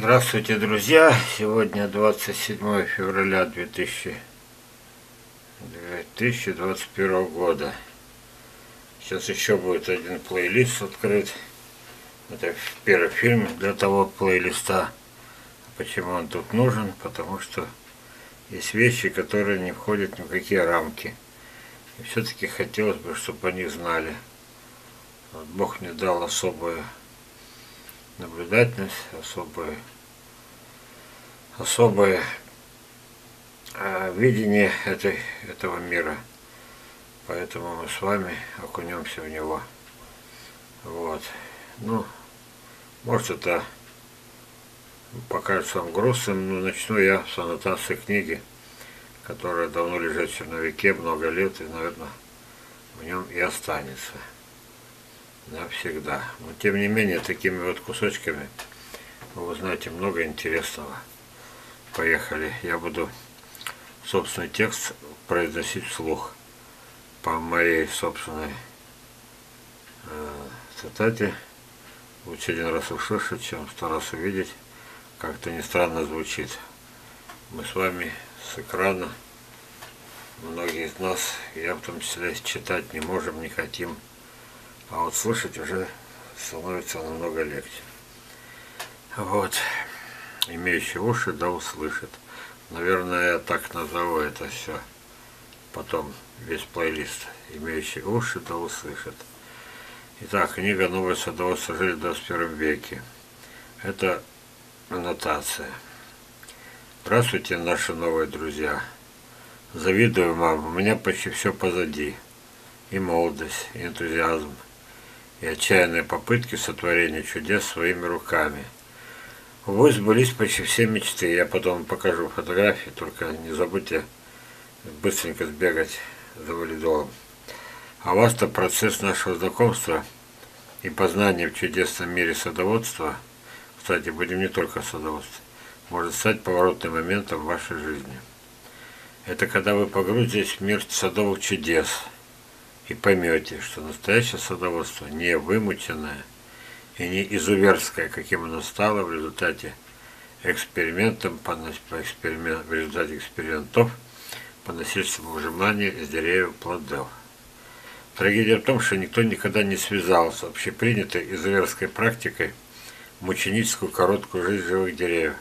Здравствуйте, друзья! Сегодня 27 февраля 2000, 2021 года. Сейчас еще будет один плейлист открыт. Это первый фильм для того плейлиста. Почему он тут нужен? Потому что есть вещи, которые не входят ни в какие рамки. И все-таки хотелось бы, чтобы они знали. Вот Бог мне дал особое наблюдательность, особое, особое э, видение этой, этого мира. Поэтому мы с вами окунемся в него. Вот. Ну, может это покажется вам грустным, но начну я с аннотации книги, которая давно лежит в черновике, много лет, и, наверное, в нем и останется навсегда. Но тем не менее, такими вот кусочками вы узнаете много интересного. Поехали. Я буду собственный текст произносить вслух по моей собственной э, цитате. Лучше один раз услышать, чем сто раз увидеть. Как-то не странно звучит. Мы с вами с экрана, многие из нас, я в том числе, читать не можем, не хотим а вот слышать уже становится намного легче. Вот. Имеющие уши, да услышит. Наверное, я так назову это все. Потом весь плейлист. Имеющие уши, да услышит. Итак, книга «Новое садоводство жили в 21 веке». Это аннотация. Здравствуйте, наши новые друзья. Завидую вам, у меня почти все позади. И молодость, и энтузиазм, и отчаянные попытки сотворения чудес своими руками. Увы, сбылись почти все мечты. Я потом покажу фотографии, только не забудьте быстренько сбегать за валидолом. А вас-то процесс нашего знакомства и познания в чудесном мире садоводства, кстати, будем не только садоводстве, может стать поворотным моментом в вашей жизни. Это когда вы погрузитесь в мир садовых чудес – и поймете, что настоящее садоводство не вымученное и не изуверское, каким оно стало в результате экспериментов, по, по эксперимент, в результате экспериментов по насильственному выжиманию из деревьев плодов. Трагедия в том, что никто никогда не связал с общепринятой изуверской практикой мученическую короткую жизнь живых деревьев.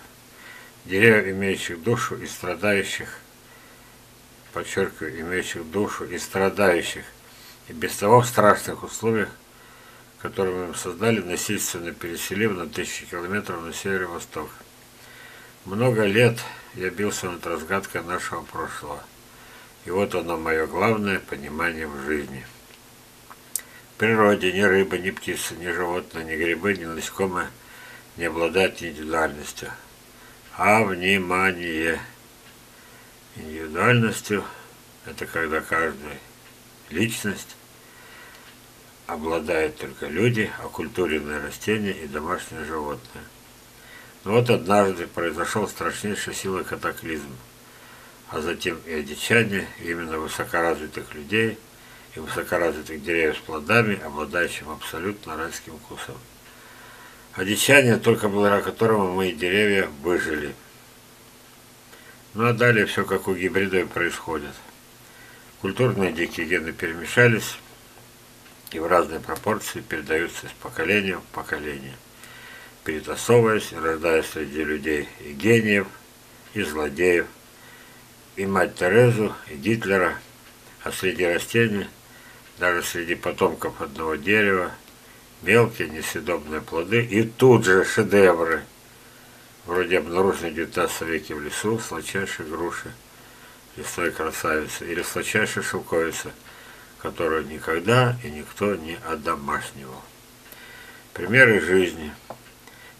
Деревьев, имеющих душу и страдающих, подчеркиваю, имеющих душу и страдающих и без того в страшных условиях, которые мы создали, насильственно переселив на тысячи километров на северо-восток. Много лет я бился над разгадкой нашего прошлого. И вот оно мое главное понимание в жизни. В природе ни рыба, ни птица, ни животное, ни грибы, ни насекомые не обладают индивидуальностью. А внимание! Индивидуальностью – это когда каждый личность обладают только люди, оккультуренные растения и домашние животные. Но вот однажды произошел страшнейший силой катаклизм, а затем и одичание именно высокоразвитых людей и высокоразвитых деревьев с плодами, обладающим абсолютно райским вкусом. Одичание, только благодаря которому мои деревья выжили. Ну а далее все как у гибридов происходит. Культурные дикие гены перемешались и в разной пропорции передаются из поколения в поколение, перетасовываясь и рождая среди людей и гениев, и злодеев, и мать Терезу, и Гитлера, а среди растений, даже среди потомков одного дерева, мелкие несъедобные плоды и тут же шедевры, вроде обнаруженной в 19 веке в лесу сладчайшей груши, лесной красавицы или сладчайшей шелковицы, которую никогда и никто не одомашнивал. Примеры жизни.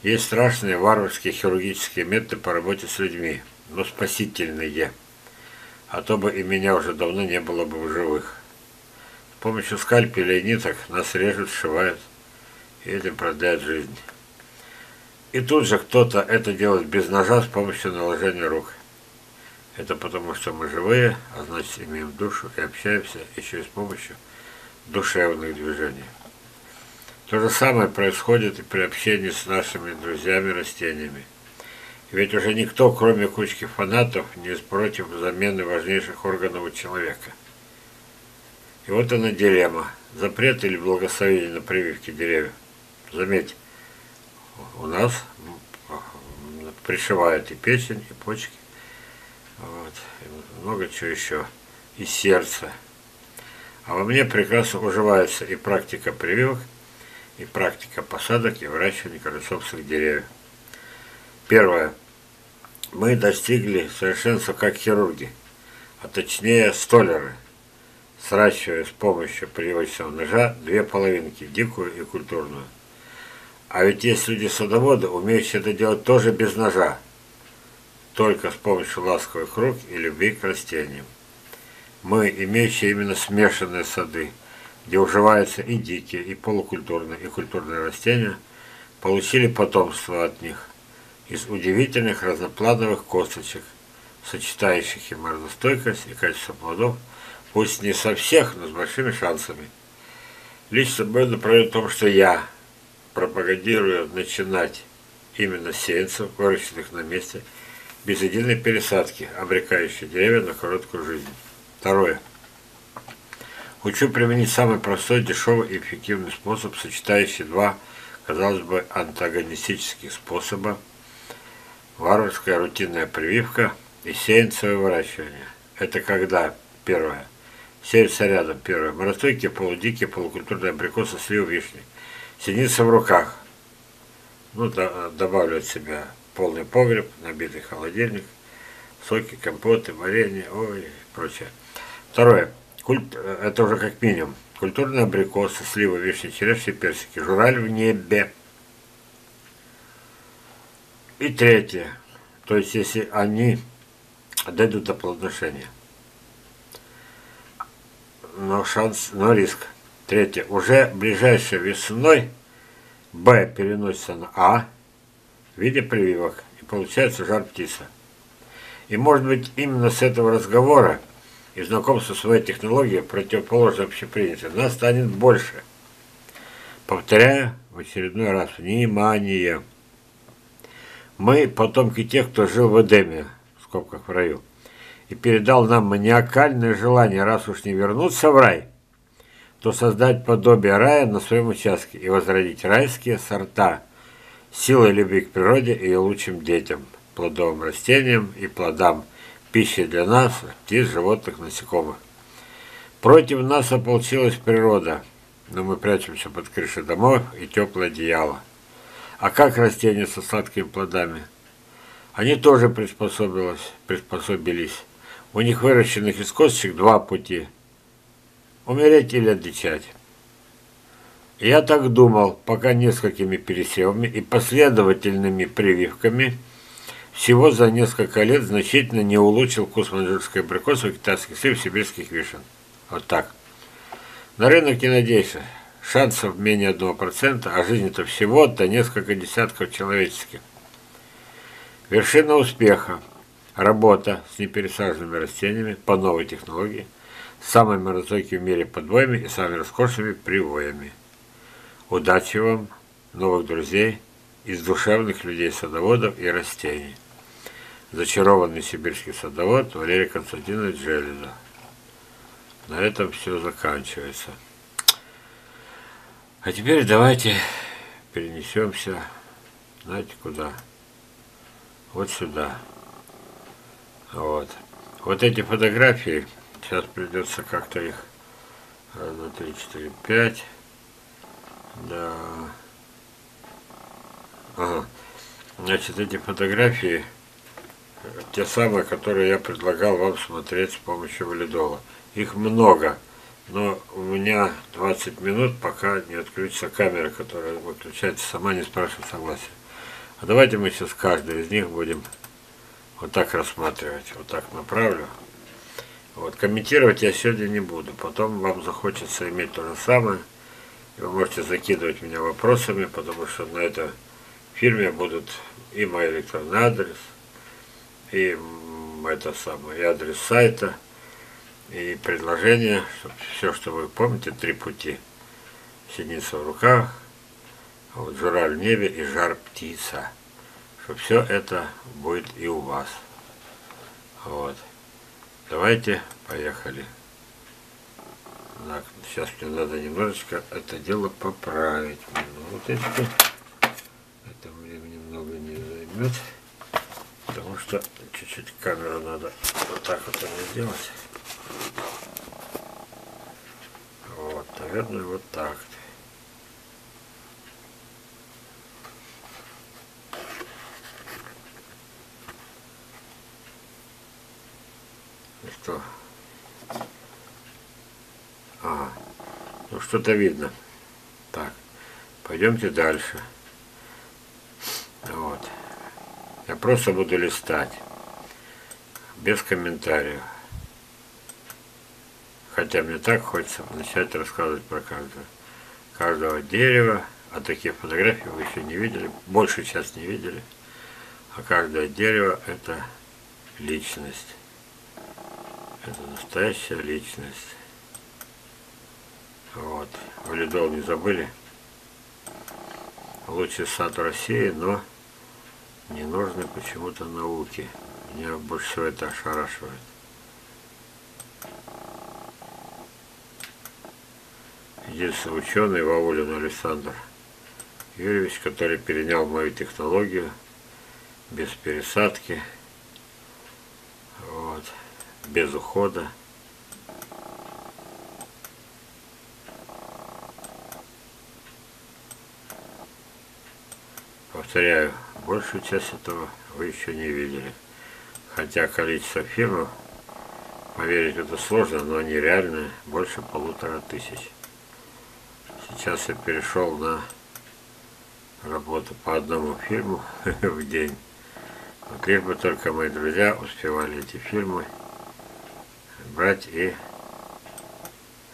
Есть страшные варварские хирургические методы по работе с людьми, но спасительные. А то бы и меня уже давно не было бы в живых. С помощью скальпеля и ниток нас режут, сшивают, и этим продляют жизнь. И тут же кто-то это делает без ножа с помощью наложения рук. Это потому, что мы живые, а значит имеем душу и общаемся еще и с помощью душевных движений. То же самое происходит и при общении с нашими друзьями-растениями. Ведь уже никто, кроме кучки фанатов, не против замены важнейших органов у человека. И вот она дилемма. Запрет или благословение на прививки деревьев. Заметьте, у нас пришивают и печень, и почки, вот, и много чего еще, и сердце. А во мне прекрасно уживается и практика прививок, и практика посадок и выращивания колесовских деревьев. Первое. Мы достигли совершенства как хирурги, а точнее столеры, сращивая с помощью привычного ножа две половинки, дикую и культурную. А ведь есть люди-садоводы, умеющие это делать тоже без ножа, только с помощью ласковых рук и любви к растениям. Мы, имеющие именно смешанные сады, где уживаются и дикие, и полукультурные, и культурные растения, получили потомство от них из удивительных разноплановых косточек, сочетающих и морозостойкость, и качество плодов, пусть не со всех, но с большими шансами. Лично мой например в том, что я пропагандирую начинать именно сеянцев, выращенных на месте, без единой пересадки, обрекающей деревья на короткую жизнь. Второе. Хочу применить самый простой, дешевый и эффективный способ, сочетающий два, казалось бы, антагонистических способа – варварская рутинная прививка и сеянцевое выращивание. Это когда, первое, сеются рядом, первое, моростойкие, полудикие, полукультурные абрикосы, сливы, вишни. Синица в руках. Ну, да, добавлю от себя полный погреб, набитый холодильник, соки, компоты, варенье, ой, прочее. Второе. Культ, это уже как минимум. Культурные абрикосы, сливы, вишни, черешни, персики. Жураль в небе. И третье. То есть, если они дойдут до плодоношения. Но шанс, но риск. Третье. Уже ближайшей весной Б переносится на А в виде прививок. И получается жар птица. И может быть именно с этого разговора и знакомство с своей технологией, противоположно общепринятой, нас станет больше. Повторяю в очередной раз, внимание. Мы потомки тех, кто жил в Эдеме, в скобках в раю, и передал нам маниакальное желание, раз уж не вернуться в рай, то создать подобие рая на своем участке и возродить райские сорта силой любви к природе и ее лучшим детям, плодовым растениям и плодам – пищей для нас, птиц, животных, насекомых. Против нас ополчилась природа, но мы прячемся под крышей домов и теплое одеяло. А как растения со сладкими плодами? Они тоже приспособились, приспособились. У них выращенных из косточек два пути – умереть или отдичать. Я так думал, пока несколькими пересевами и последовательными прививками – всего за несколько лет значительно не улучшил вкус маньчжурской абрикосы, китайских слив, сибирских вишен. Вот так. На рынок не надейся. Шансов менее 1%, а жизнь-то всего-то несколько десятков человеческих. Вершина успеха. Работа с непересаженными растениями по новой технологии, самыми разойкими в мире подвоями и самыми роскошными привоями. Удачи вам, новых друзей, из душевных людей-садоводов и растений зачарованный сибирский садовод Валерий Константинович Железов. На этом все заканчивается. А теперь давайте перенесемся, знаете куда? Вот сюда. Вот. Вот эти фотографии, сейчас придется как-то их раз, два, три, четыре, пять. Да. Ага. Значит, эти фотографии те самые, которые я предлагал вам смотреть с помощью валидола. Их много, но у меня 20 минут, пока не отключится камера, которая выключается сама, не спрашивает согласия. А давайте мы сейчас каждый из них будем вот так рассматривать. Вот так направлю. Вот, комментировать я сегодня не буду. Потом вам захочется иметь то же самое. Вы можете закидывать меня вопросами, потому что на этой фирме будут и мой электронный адрес, и это самое, и адрес сайта, и предложение, все, что вы помните, три пути. Синица в руках, вот журавль в небе и жар птица. что все это будет и у вас. Вот. Давайте, поехали. Так, сейчас мне надо немножечко это дело поправить. Минуточку. Это времени много не займет. Потому что чуть-чуть камеру надо вот так вот сделать. Вот, наверное, вот так. что? Ага. Ну что-то видно. Так. Пойдемте дальше. Вот. Я просто буду листать. Без комментариев. Хотя мне так хочется начать рассказывать про каждого, каждого дерева. А таких фотографий вы еще не видели. Большую часть не видели. А каждое дерево это личность. Это настоящая личность. Вот. Валидол не забыли. Лучший сад России, но не нужны почему-то науки. Меня больше всего это ошарашивает. Единственный ученый Ваулин Александр Юрьевич, который перенял мою технологию без пересадки без ухода. Повторяю, большую часть этого вы еще не видели. Хотя количество фирм, поверить это сложно, но они реальные, больше полутора тысяч. Сейчас я перешел на работу по одному фильму в день. Вот лишь бы только мои друзья успевали эти фильмы брать и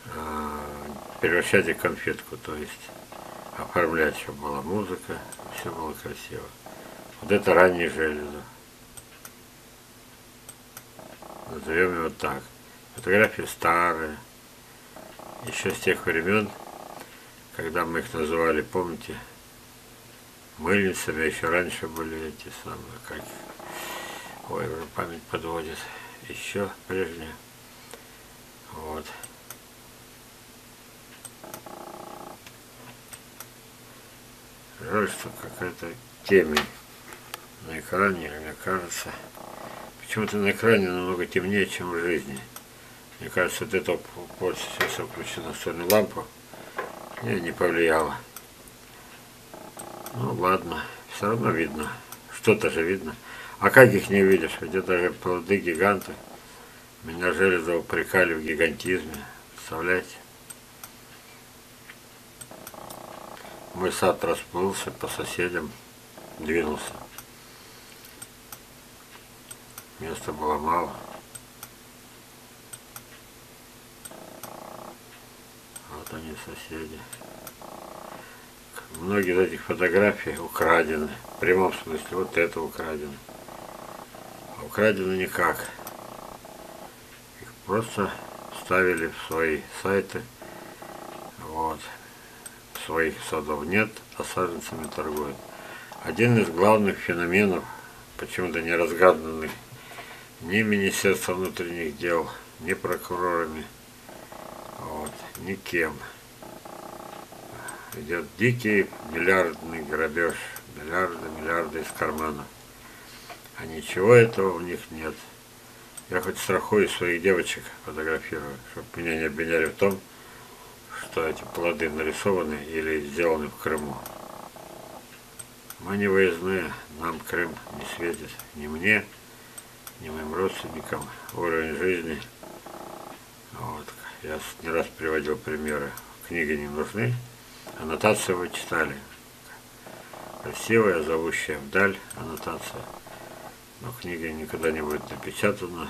э, превращать их в конфетку, то есть оформлять, чтобы была музыка, все было красиво. Вот это ранние железо. Назовем его так. Фотографии старые, еще с тех времен, когда мы их называли, помните, мыльницами, еще раньше были эти самые, как, ой, уже память подводит, еще прежние. Вот. Жаль, что какая-то темень на экране, мне кажется. Почему-то на экране намного темнее, чем в жизни. Мне кажется, вот это вот сейчас я включу настольную лампу. Не, не повлияло. Ну ладно, все равно видно. Что-то же видно. А как их не видишь? Где-то же плоды гиганты. Меня железо упрекали в гигантизме. Представляете? Мой сад расплылся по соседям, двинулся. Места было мало. Вот они, соседи. Многие из этих фотографий украдены. В прямом смысле, вот это украдено. А украдено никак просто ставили в свои сайты. Вот. Своих садов нет, а саженцами торгуют. Один из главных феноменов, почему-то не разгаданных ни Министерством внутренних дел, ни прокурорами, вот, никем. Идет дикий миллиардный грабеж, миллиарды, миллиарды из кармана. А ничего этого у них нет. Я хоть страхую своих девочек фотографирую, чтобы меня не обвиняли в том, что эти плоды нарисованы или сделаны в Крыму. Мы не выездные, нам Крым не светит, ни мне, ни моим родственникам. Уровень жизни, вот, я не раз приводил примеры, книги не нужны, аннотацию вы читали. Красивая, зовущая вдаль аннотация но книга никогда не будет напечатана.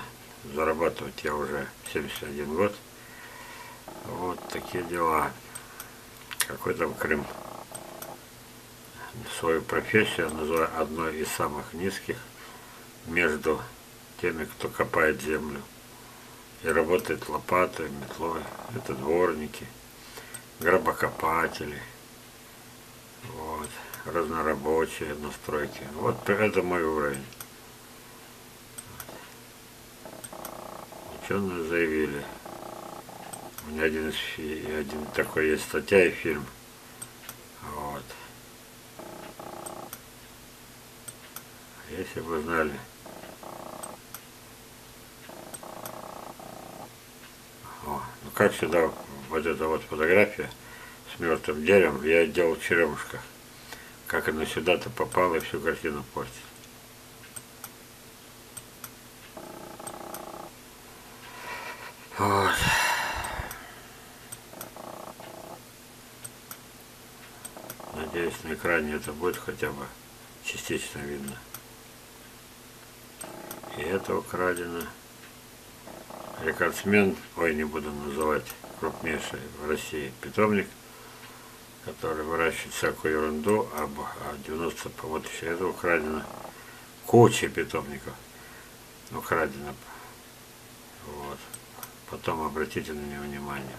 Зарабатывать я уже 71 год. Вот такие дела. Какой там Крым. Свою профессию называю одной из самых низких между теми, кто копает землю и работает лопатой, метлой. Это дворники, гробокопатели. Вот. разнорабочие настройки. Вот это мой уровень. Ученые заявили. У один, один такой есть статья и фильм. Вот. Если бы знали. О, ну как сюда вот эта вот фотография с мертвым деревом, я делал в черемушках. Как она сюда-то попала и всю картину портит. Вот. Надеюсь, на экране это будет хотя бы частично видно. И это украдено. Рекордсмен, ой, не буду называть, крупнейший в России питомник, который выращивает всякую ерунду, а 90, вот еще это украдено. Куча питомников украдено. Вот. Потом обратите на него внимание.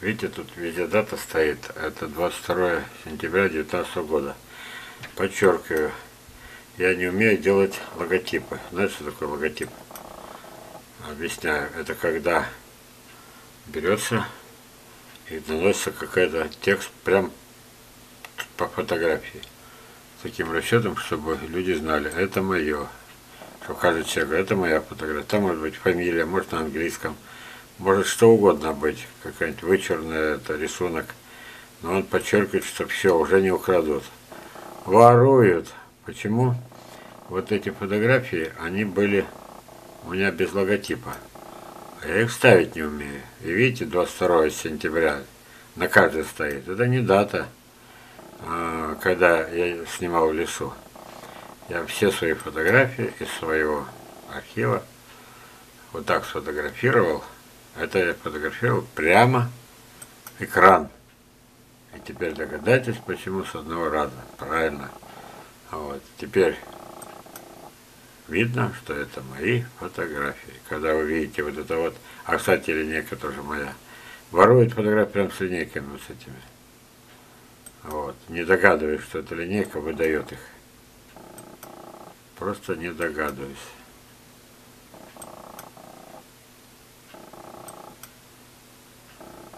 Видите, тут везде дата стоит. Это 22 сентября 2019 года. Подчеркиваю, я не умею делать логотипы. Знаете, что такое логотип? Объясняю. Это когда берется и наносится какой-то текст прям по фотографии. С таким расчетом, чтобы люди знали, это мое. Что каждый человек, это моя фотография. Там может быть фамилия, может на английском может что угодно быть, какая-нибудь вычурная это рисунок, но он подчеркивает, что все, уже не украдут. Воруют. Почему? Вот эти фотографии, они были у меня без логотипа. А я их ставить не умею. И видите, 22 сентября на каждой стоит. Это не дата, а, когда я снимал в лесу. Я все свои фотографии из своего архива вот так сфотографировал. Это я фотографировал прямо экран. И теперь догадайтесь, почему с одного раза. Правильно. Вот. Теперь видно, что это мои фотографии. Когда вы видите вот это вот, а кстати линейка тоже моя, ворует фотографии прям с линейками вот с этими. Вот. Не догадываюсь, что эта линейка выдает их. Просто не догадываюсь.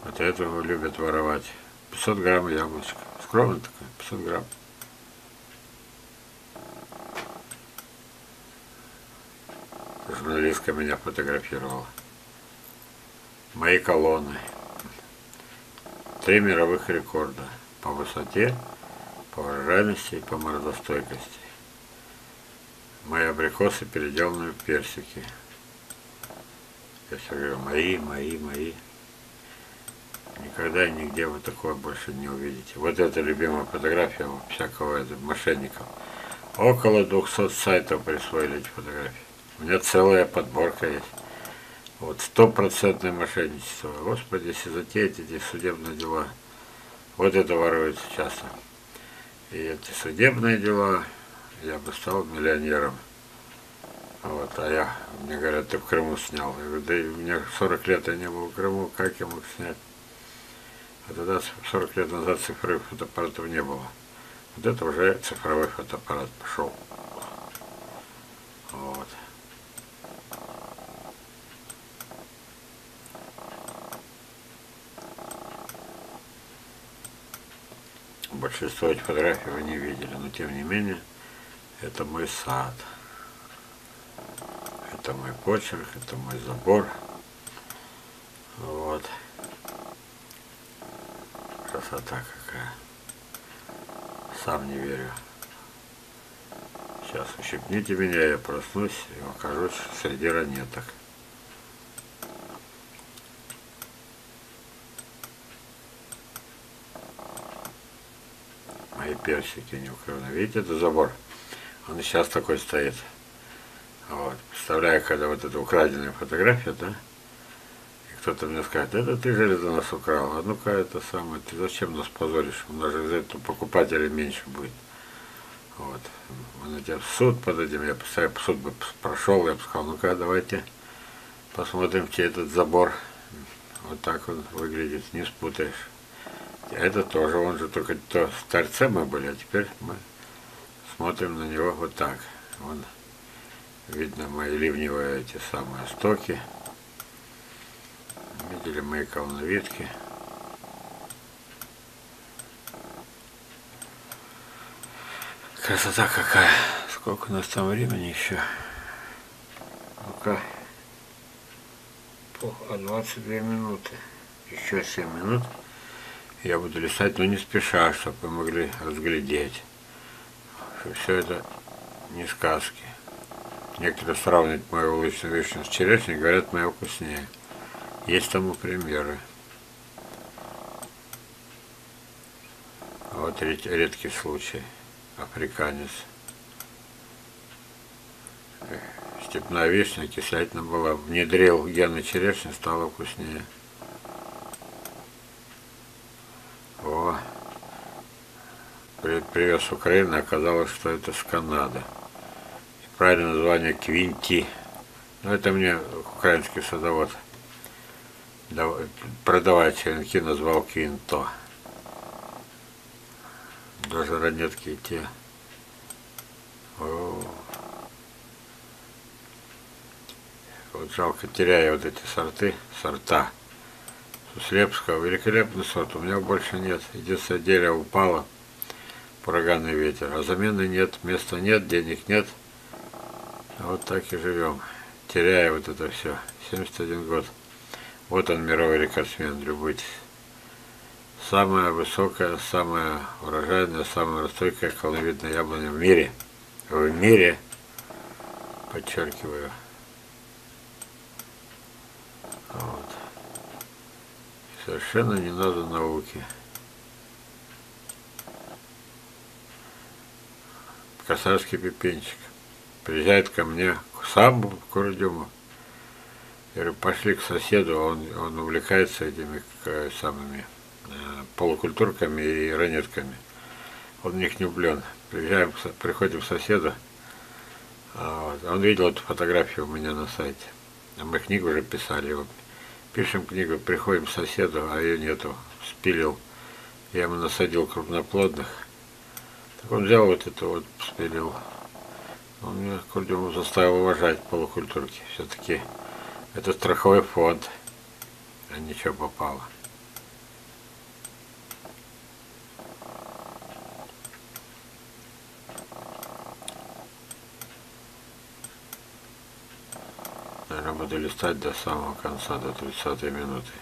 Вот этого любят воровать. 500 грамм яблочко. Скромно такое, 500 грамм. Журналистка меня фотографировала. Мои колонны. Три мировых рекорда по высоте, по урожайности и по морозостойкости. Мои абрикосы переделаны в персики. Я все говорю, мои, мои, мои. Никогда и нигде вы такое больше не увидите. Вот это любимая фотография всякого это, мошенников. Около 200 сайтов присвоили эти фотографии. У меня целая подборка есть. Вот стопроцентное мошенничество. Господи, если затеять эти судебные дела, вот это воруется часто. И эти судебные дела, я бы стал миллионером. Вот, а я, мне говорят, ты в Крыму снял. Я говорю, да и у меня 40 лет я не был в Крыму, как я мог снять? А тогда 40 лет назад цифровых фотоаппаратов не было. Вот это уже цифровой фотоаппарат пошел. Вот. Большинство этих фотографий вы не видели, но тем не менее, это мой сад. Это мой почерк, это мой забор. Вот красота какая. Сам не верю. Сейчас ущипните меня, я проснусь и окажусь среди ранеток. Мои персики не укрывны. Видите, это забор. Он сейчас такой стоит. Вот. Представляю, когда вот эта украденная фотография, да? Кто-то мне скажет, это ты железо нас украл, а ну-ка это самое, ты зачем нас позоришь, у нас же за это покупателей меньше будет. Вот. Мы идем в суд подадим. Я поставил, суд бы прошел, я бы сказал, ну-ка, давайте посмотрим, чей этот забор. Вот так он выглядит, не спутаешь. Это тоже, он же только то в торце мы были, а теперь мы смотрим на него вот так. Вон, видно мои ливневые эти самые стоки. Видели мои колоновидки. Красота какая. Сколько у нас там времени еще? Ну-ка. 22 минуты. Еще 7 минут. Я буду листать, но не спеша, чтобы вы могли разглядеть. Что все это не сказки. Некоторые сравнивают мою уличную вишню с черешней, говорят, моя вкуснее. Есть тому примеры. Вот редкий случай. Африканец. Степная вишня кислятина была. Внедрил гены черешни, стало вкуснее. О, привез Украины, оказалось, что это с Канады. Правильное название Квинти. Но это мне украинский садовод продавая черенки назвал Квинто. Даже ранетки те. О. Вот жалко, теряя вот эти сорты, сорта. Суслепского, великолепный сорт, у меня больше нет. Единственное, дерево упало, ураганный ветер, а замены нет, места нет, денег нет. Вот так и живем, теряя вот это все. 71 год. Вот он, мировой рекордсмен, любуйтесь. Самая высокая, самая урожайная, самая растойкая колоновидная яблоня в мире. В мире, подчеркиваю. Вот. Совершенно не надо науки. Косарский пепенчик. Приезжает ко мне сам в Курдюму. Я говорю, пошли к соседу, он, он увлекается этими самыми э, полукультурками и ранетками. Он в них не влюблен. Приезжаем, приходим к соседу, а вот, он видел эту фотографию у меня на сайте. Мы книгу уже писали. Вот, пишем книгу, приходим к соседу, а ее нету. Спилил. Я ему насадил крупноплодных. Так он взял вот это вот, спилил. Он меня, Курдюмов, заставил уважать полукультурки. Все-таки это страховой фонд, а ничего попало. Наверное, буду листать до самого конца, до 30 минуты.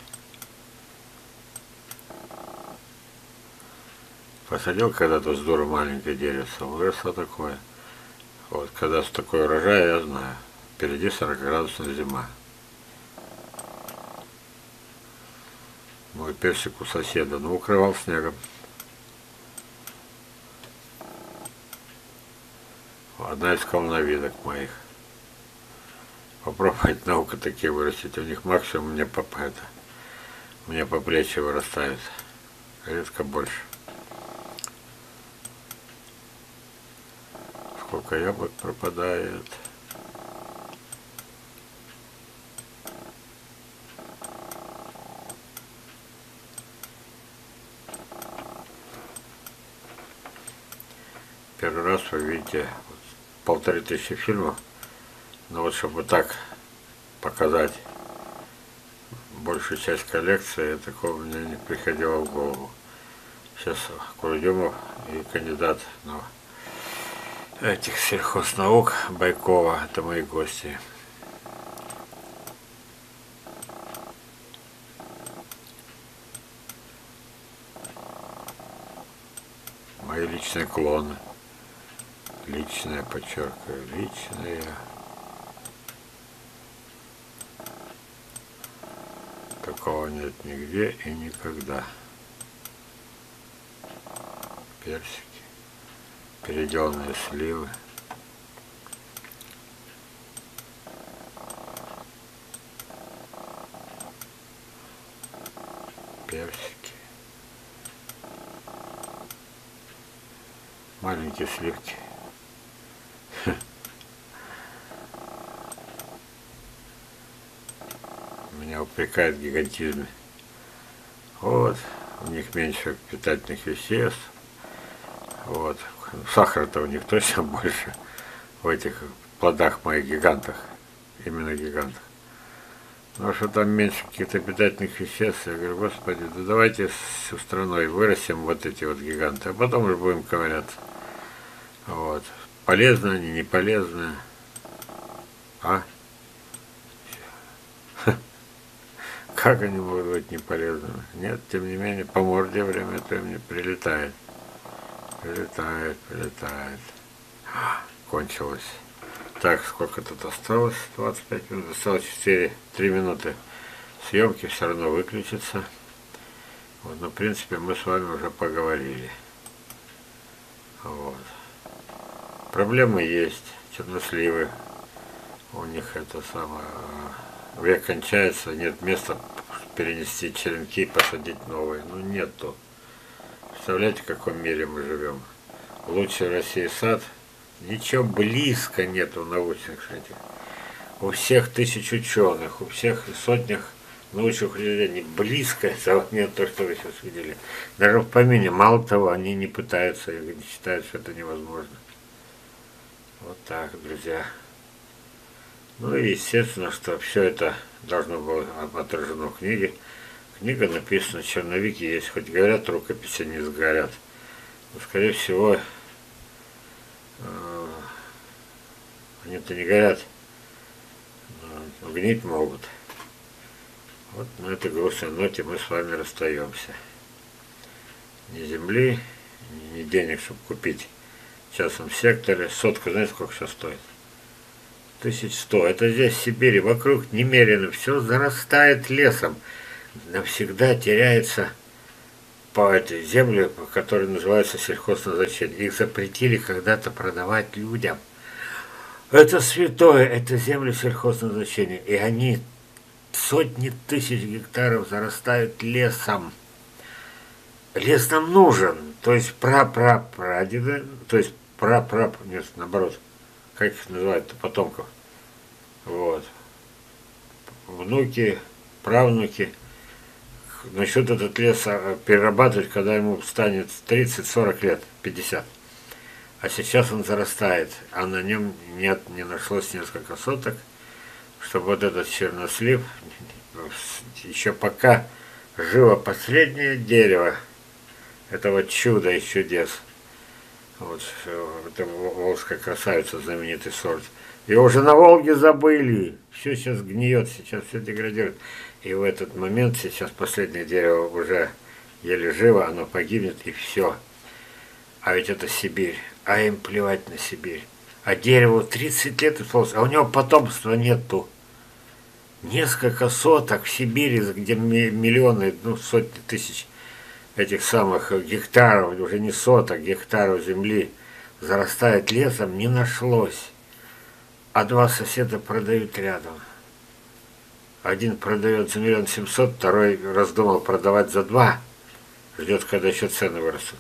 Посадил когда-то здорово маленькое деревце, выросло такое. Вот, когда с такой урожай, я знаю. Впереди 40 градусная зима. Мой персик у соседа, но укрывал снегом. Одна из колоновидок моих. Попробовать наука такие вырастить. У них максимум мне по, это, мне по плечи вырастает. Редко больше. Сколько яблок пропадает. первый видите полторы тысячи фильмов. Но вот чтобы так показать большую часть коллекции, такого мне не приходило в голову. Сейчас Курдюмов и кандидат на этих сельхознаук Байкова, это мои гости. Мои личные клоны личное, подчеркиваю, личное. Такого нет нигде и никогда. Персики, переделанные сливы. Персики. Маленькие сливки. Меня упрекают в гигантизме. Вот, у них меньше питательных веществ. Вот. Сахара-то у них точно больше в этих плодах моих гигантах. Именно гигантах. Ну, что там меньше каких-то питательных веществ. Я говорю, господи, да давайте всю страной вырастим вот эти вот гиганты, а потом уже будем ковыряться. Вот. Полезны они, не полезны. А? Как они могут быть не полезными? Нет, тем не менее, по морде время от времени прилетает. Прилетает, прилетает. Кончилось. Так, сколько тут осталось? 25 минут. Осталось 4, 3 минуты съемки, все равно выключится. Вот, но, в принципе, мы с вами уже поговорили. Вот. Проблемы есть, черносливы. У них это самое... Век кончается, нет места перенести черенки и посадить новые. Ну, нету. Представляете, в каком мире мы живем? Лучший в России сад – Ничего близко нету научных этих. У всех тысяч ученых, у всех сотнях научных учреждений близко этого нет, то, что вы сейчас видели. Даже в помине, мало того, они не пытаются, и считают, что это невозможно. Вот так, друзья. Ну и естественно, что все это должно было отражено в книге. Книга написана, черновики есть, хоть говорят, рукописи не сгорят. Но, скорее всего, э, они-то не горят, гнить могут. Вот на этой грустной ноте мы с вами расстаемся. Ни земли, ни денег, чтобы купить в частном секторе. Сотка, знаете, сколько сейчас стоит? Тысяч сто. Это здесь, в Сибири, вокруг немерено. Все зарастает лесом. Навсегда теряется по этой земле, которая называется сельхозназначение. Их запретили когда-то продавать людям. Это святое, это земли сельхозназначения. И они сотни тысяч гектаров зарастают лесом. Лес нам нужен. То есть пра-пра-прадеды, то есть пра-пра, нет, наоборот, как их называют, потомков. Вот. Внуки, правнуки – начнут этот лес а, перерабатывать, когда ему станет 30-40 лет, 50. А сейчас он зарастает, а на нем нет, не нашлось несколько соток, чтобы вот этот чернослив, еще пока живо последнее дерево этого чуда и чудес. Вот это волжская красавица, знаменитый сорт. Его уже на Волге забыли. Все сейчас гниет, сейчас все деградирует. И в этот момент сейчас последнее дерево уже еле живо, оно погибнет и все. А ведь это Сибирь, а им плевать на Сибирь. А дереву 30 лет исполнилось, а у него потомства нету. Несколько соток в Сибири, где миллионы, ну сотни тысяч этих самых гектаров, уже не соток, гектаров земли зарастает лесом, не нашлось. А два соседа продают рядом. Один продает за миллион семьсот, второй раздумал продавать за два. Ждет, когда еще цены вырастут.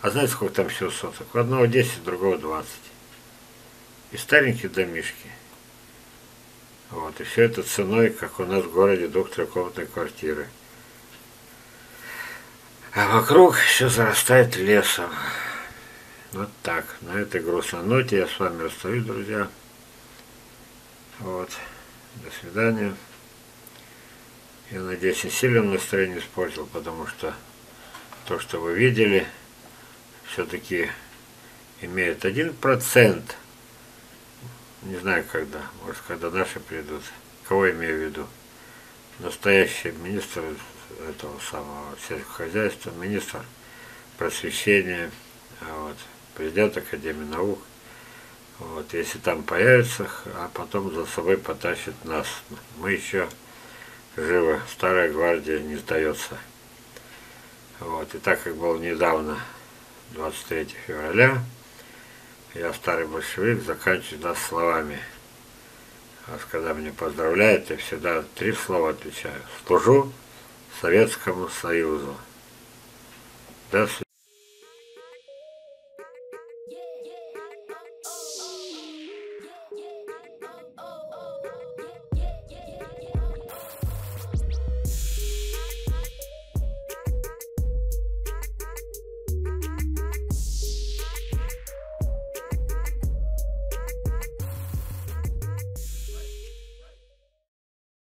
А знаете, сколько там всего соток? У одного 10, у другого 20. И старенькие домишки. Вот, и все это ценой, как у нас в городе, двух трехкомнатной квартиры. А вокруг все зарастает лесом. Вот так. На этой грустной ноте я с вами расстаюсь, друзья. Вот. До свидания. Я надеюсь, не сильно настроение испортил, потому что то, что вы видели, все-таки имеет один процент. Не знаю когда, может когда наши придут. Кого имею в виду? Настоящий министр этого самого сельского хозяйства, министр просвещения, вот, президент Академии наук – вот, если там появится, а потом за собой потащит нас. Мы еще живы, старая гвардия не сдается. Вот, и так как был недавно, 23 февраля, я старый большевик, заканчиваю нас словами. А когда меня поздравляют, я всегда три слова отвечаю. Служу Советскому Союзу. До свидания.